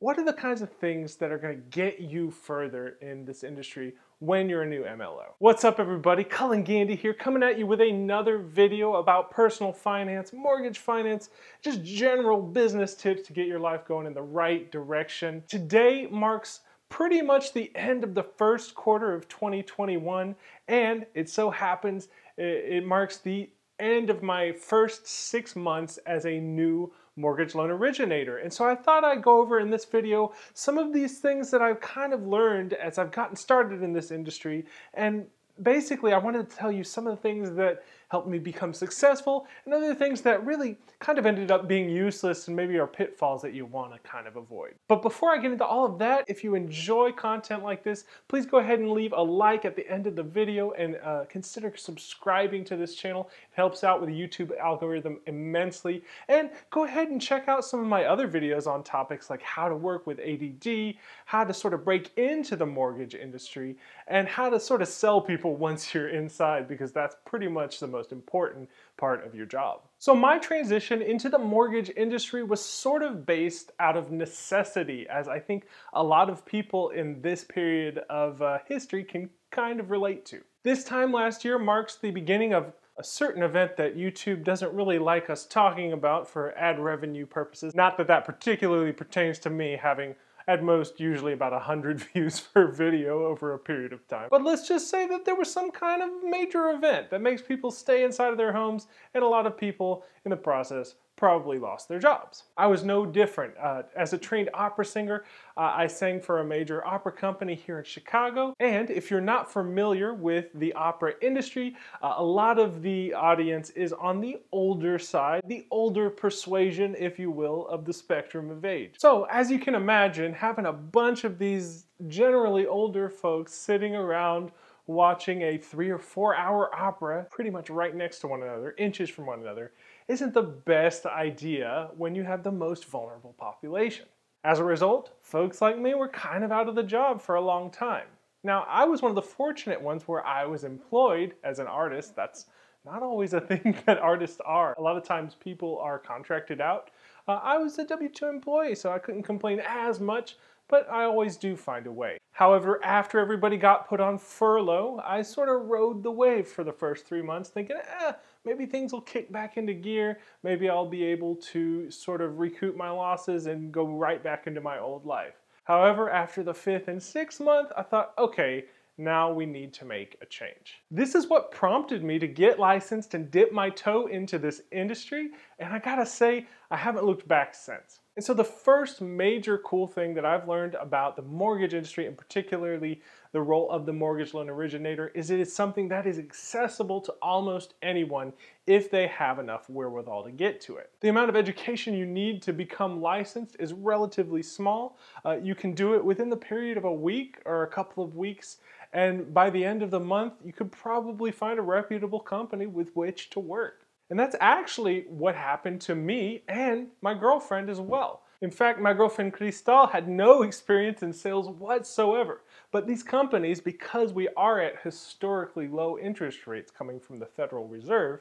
what are the kinds of things that are going to get you further in this industry when you're a new MLO? What's up everybody? Cullen Gandy here coming at you with another video about personal finance, mortgage finance, just general business tips to get your life going in the right direction. Today marks pretty much the end of the first quarter of 2021 and it so happens it marks the end of my first six months as a new mortgage loan originator. And so I thought I'd go over in this video some of these things that I've kind of learned as I've gotten started in this industry and basically I wanted to tell you some of the things that helped me become successful, and other things that really kind of ended up being useless and maybe are pitfalls that you want to kind of avoid. But before I get into all of that, if you enjoy content like this, please go ahead and leave a like at the end of the video and uh, consider subscribing to this channel. It helps out with the YouTube algorithm immensely. And go ahead and check out some of my other videos on topics like how to work with ADD, how to sort of break into the mortgage industry, and how to sort of sell people once you're inside because that's pretty much the most most important part of your job. So my transition into the mortgage industry was sort of based out of necessity as I think a lot of people in this period of uh, history can kind of relate to. This time last year marks the beginning of a certain event that YouTube doesn't really like us talking about for ad revenue purposes. Not that that particularly pertains to me having at most usually about 100 views per video over a period of time. But let's just say that there was some kind of major event that makes people stay inside of their homes and a lot of people in the process probably lost their jobs. I was no different. Uh, as a trained opera singer, uh, I sang for a major opera company here in Chicago. And if you're not familiar with the opera industry, uh, a lot of the audience is on the older side, the older persuasion, if you will, of the spectrum of age. So as you can imagine, having a bunch of these generally older folks sitting around watching a three or four hour opera pretty much right next to one another, inches from one another, isn't the best idea when you have the most vulnerable population. As a result, folks like me were kind of out of the job for a long time. Now, I was one of the fortunate ones where I was employed as an artist. That's not always a thing that artists are. A lot of times people are contracted out. Uh, I was a W-2 employee, so I couldn't complain as much, but I always do find a way. However, after everybody got put on furlough, I sort of rode the wave for the first three months thinking, eh, maybe things will kick back into gear. Maybe I'll be able to sort of recoup my losses and go right back into my old life. However, after the fifth and sixth month, I thought, okay, now we need to make a change. This is what prompted me to get licensed and dip my toe into this industry, and I gotta say, I haven't looked back since. And so the first major cool thing that I've learned about the mortgage industry and particularly the role of the mortgage loan originator is it is something that is accessible to almost anyone if they have enough wherewithal to get to it. The amount of education you need to become licensed is relatively small. Uh, you can do it within the period of a week or a couple of weeks and by the end of the month you could probably find a reputable company with which to work. And that's actually what happened to me and my girlfriend as well. In fact, my girlfriend Cristal had no experience in sales whatsoever. But these companies, because we are at historically low interest rates coming from the Federal Reserve,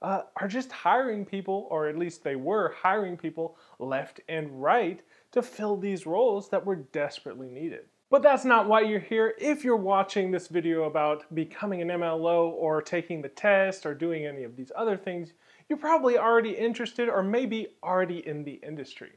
uh, are just hiring people, or at least they were hiring people left and right to fill these roles that were desperately needed. But that's not why you're here. If you're watching this video about becoming an MLO or taking the test or doing any of these other things, you're probably already interested or maybe already in the industry.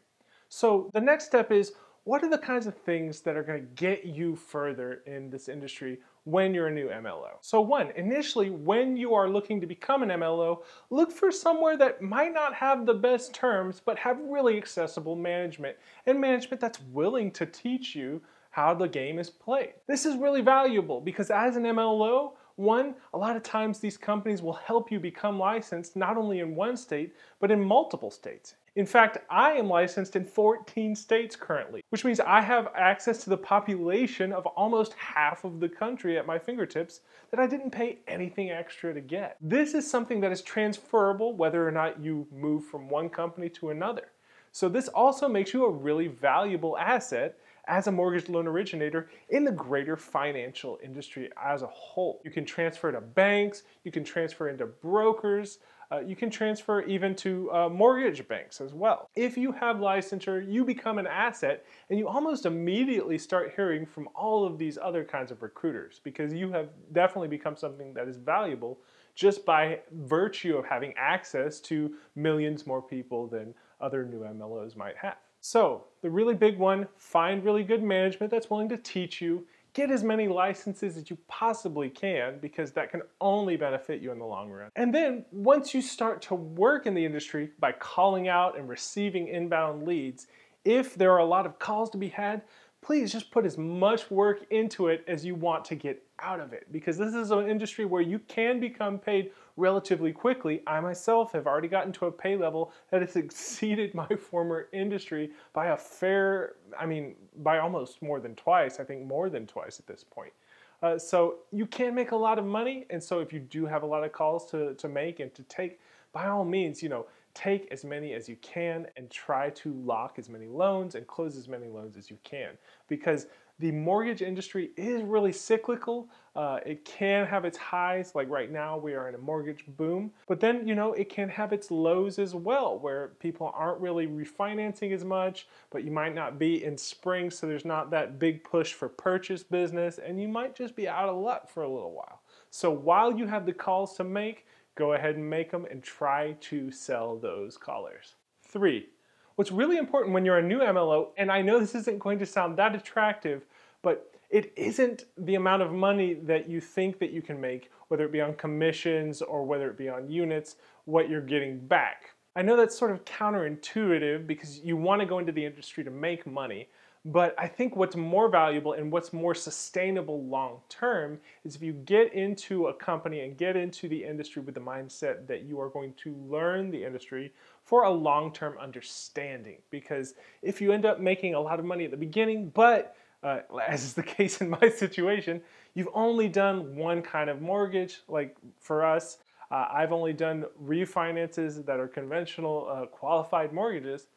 So the next step is, what are the kinds of things that are going to get you further in this industry when you're a new MLO? So one, initially when you are looking to become an MLO, look for somewhere that might not have the best terms but have really accessible management and management that's willing to teach you how the game is played. This is really valuable because as an MLO, one, a lot of times these companies will help you become licensed not only in one state, but in multiple states. In fact, I am licensed in 14 states currently, which means I have access to the population of almost half of the country at my fingertips that I didn't pay anything extra to get. This is something that is transferable whether or not you move from one company to another. So this also makes you a really valuable asset as a mortgage loan originator in the greater financial industry as a whole. You can transfer to banks, you can transfer into brokers, Uh, you can transfer even to uh, mortgage banks as well. If you have licensure, you become an asset and you almost immediately start hearing from all of these other kinds of recruiters because you have definitely become something that is valuable just by virtue of having access to millions more people than other new MLOs might have. So, the really big one find really good management that's willing to teach you Get as many licenses as you possibly can because that can only benefit you in the long run. And then once you start to work in the industry by calling out and receiving inbound leads, if there are a lot of calls to be had, please just put as much work into it as you want to get out of it because this is an industry where you can become paid relatively quickly. I myself have already gotten to a pay level that has exceeded my former industry by a fair, I mean, by almost more than twice, I think more than twice at this point. Uh, so you can make a lot of money, and so if you do have a lot of calls to, to make and to take, by all means, you know, take as many as you can and try to lock as many loans and close as many loans as you can because the mortgage industry is really cyclical. Uh, it can have its highs, like right now we are in a mortgage boom, but then, you know, it can have its lows as well, where people aren't really refinancing as much, but you might not be in spring, so there's not that big push for purchase business, and you might just be out of luck for a little while. So while you have the calls to make, go ahead and make them and try to sell those collars. Three, what's really important when you're a new MLO, and I know this isn't going to sound that attractive, but it isn't the amount of money that you think that you can make, whether it be on commissions or whether it be on units, what you're getting back. I know that's sort of counterintuitive because you want to go into the industry to make money, but I think what's more valuable and what's more sustainable long term is if you get into a company and get into the industry with the mindset that you are going to learn the industry for a long term understanding. Because if you end up making a lot of money at the beginning, but uh, as is the case in my situation, you've only done one kind of mortgage, like for us, uh, I've only done refinances that are conventional uh, qualified mortgages,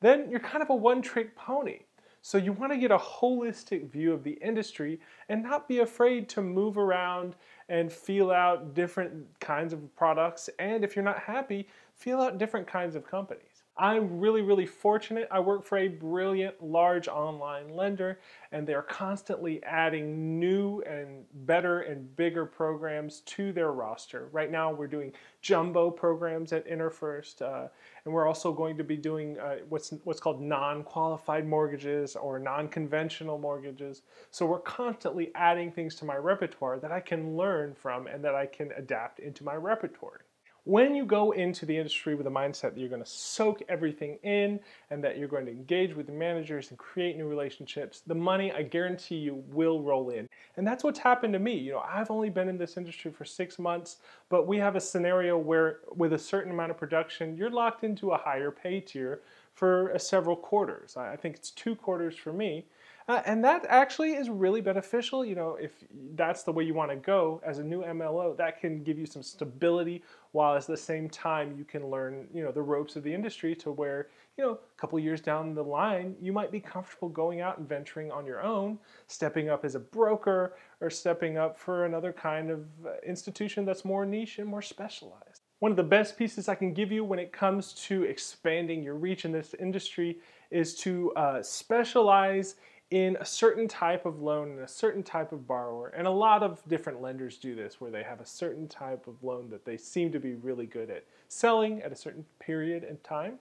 then you're kind of a one trick pony. So you want to get a holistic view of the industry and not be afraid to move around and feel out different kinds of products. And if you're not happy, feel out different kinds of companies. I'm really, really fortunate. I work for a brilliant, large online lender, and they're constantly adding new and better and bigger programs to their roster. Right now, we're doing jumbo programs at InterFirst, uh, and we're also going to be doing uh, what's what's called non-qualified mortgages or non-conventional mortgages. So we're constantly adding things to my repertoire that I can learn from and that I can adapt into my repertoire. When you go into the industry with a mindset that you're going to soak everything in and that you're going to engage with the managers and create new relationships, the money, I guarantee you, will roll in. And that's what's happened to me. You know, I've only been in this industry for six months, but we have a scenario where with a certain amount of production, you're locked into a higher pay tier for uh, several quarters. I think it's two quarters for me. Uh, and that actually is really beneficial. You know, if that's the way you want to go as a new MLO, that can give you some stability while at the same time you can learn, you know, the ropes of the industry to where, you know, a couple years down the line, you might be comfortable going out and venturing on your own, stepping up as a broker or stepping up for another kind of uh, institution that's more niche and more specialized. One of the best pieces I can give you when it comes to expanding your reach in this industry is to uh, specialize in a certain type of loan and a certain type of borrower. And a lot of different lenders do this where they have a certain type of loan that they seem to be really good at selling at a certain period and time.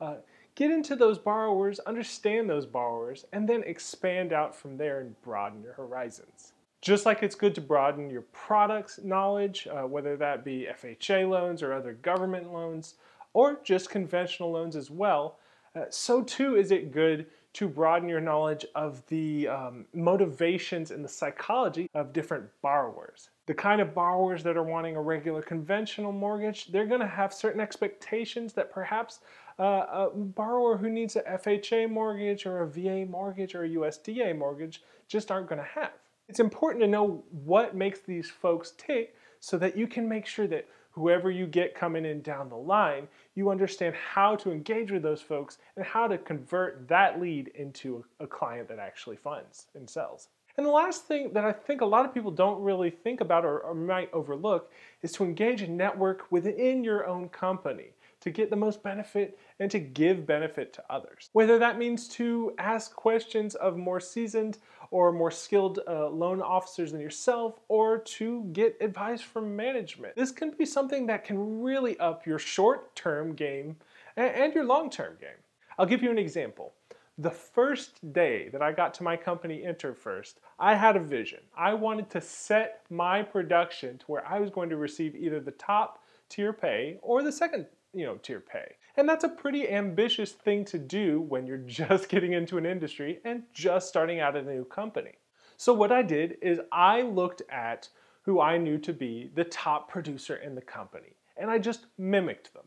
Uh, get into those borrowers, understand those borrowers, and then expand out from there and broaden your horizons. Just like it's good to broaden your products knowledge, uh, whether that be FHA loans or other government loans, or just conventional loans as well, uh, so too is it good to broaden your knowledge of the um, motivations and the psychology of different borrowers. The kind of borrowers that are wanting a regular conventional mortgage, they're going to have certain expectations that perhaps uh, a borrower who needs a FHA mortgage or a VA mortgage or a USDA mortgage just aren't going to have. It's important to know what makes these folks tick so that you can make sure that whoever you get coming in down the line, you understand how to engage with those folks and how to convert that lead into a client that actually funds and sells. And the last thing that I think a lot of people don't really think about or, or might overlook is to engage and network within your own company to get the most benefit and to give benefit to others. Whether that means to ask questions of more seasoned or more skilled uh, loan officers than yourself, or to get advice from management. This can be something that can really up your short term game and, your long term game. I'll give you an example. The first day that I got to my company InterFirst, I had a vision. I wanted to set my production to where I was going to receive either the top tier pay or the second you know, tier pay. And that's a pretty ambitious thing to do when you're just getting into an industry and just starting out at a new company. So what I did is I looked at who I knew to be the top producer in the company and I just mimicked them.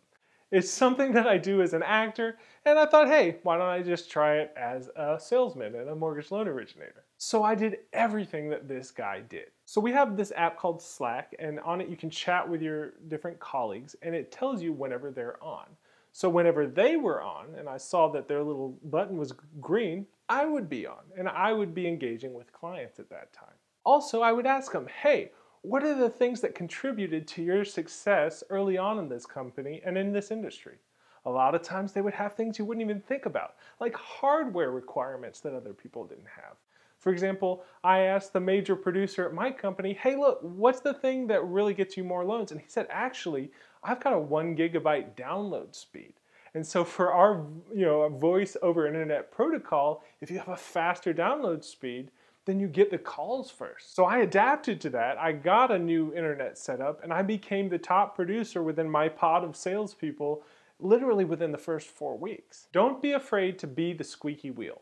It's something that I do as an actor, and I thought, hey, why don't I just try it as a salesman and a mortgage loan originator? So I did everything that this guy did. So we have this app called Slack, and on it you can chat with your different colleagues, and it tells you whenever they're on. So whenever they were on, and I saw that their little button was green, I would be on, and I would be engaging with clients at that time. Also, I would ask them, hey, what are the things that contributed to your success early on in this company and in this industry? A lot of times they would have things you wouldn't even think about, like hardware requirements that other people didn't have. For example, I asked the major producer at my company, hey, look, what's the thing that really gets you more loans? And he said, actually, I've got a one gigabyte download speed. And so for our you know, voice over internet protocol, if you have a faster download speed, then you get the calls first. So I adapted to that. I got a new internet setup and I became the top producer within my pod of salespeople literally within the first four weeks. Don't be afraid to be the squeaky wheel.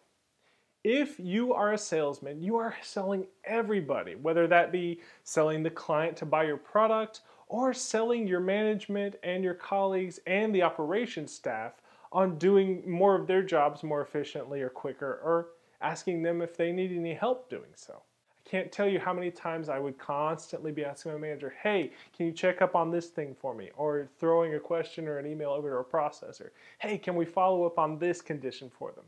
If you are a salesman, you are selling everybody, whether that be selling the client to buy your product or selling your management and your colleagues and the operations staff on doing more of their jobs more efficiently or quicker or asking them if they need any help doing so. I can't tell you how many times I would constantly be asking my manager, hey, can you check up on this thing for me? Or throwing a question or an email over to a processor, hey, can we follow up on this condition for them?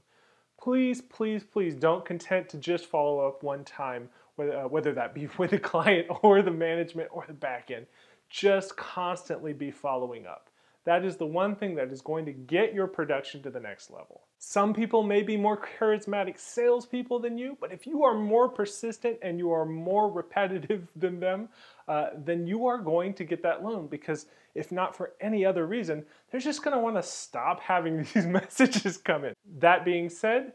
Please, please, please don't content to just follow up one time, whether, uh, whether that be with the client or the management or the backend. Just constantly be following up. That is the one thing that is going to get your production to the next level. Some people may be more charismatic salespeople than you, but if you are more persistent and you are more repetitive than them, uh, then you are going to get that loan because if not for any other reason, they're just going to want to stop having these messages come in. That being said,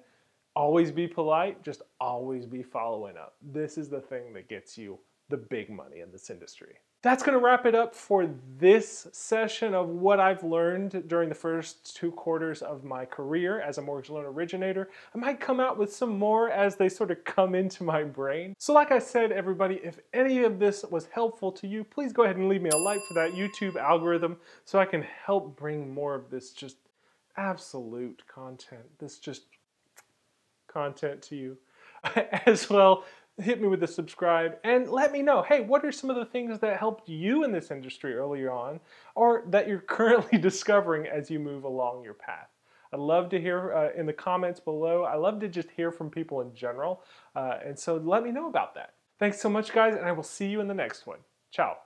always be polite, just always be following up. This is the thing that gets you the big money in this industry that's going to wrap it up for this session of what I've learned during the first two quarters of my career as a mortgage loan originator. I might come out with some more as they sort of come into my brain. So like I said, everybody, if any of this was helpful to you, please go ahead and leave me a like for that YouTube algorithm so I can help bring more of this just absolute content, this just content to you. as well hit me with a subscribe and let me know hey what are some of the things that helped you in this industry earlier on or that you're currently discovering as you move along your path? I'd love to hear uh, in the comments below. I love to just hear from people in general uh, and so let me know about that. Thanks so much guys and i will see you in the next one. Ciao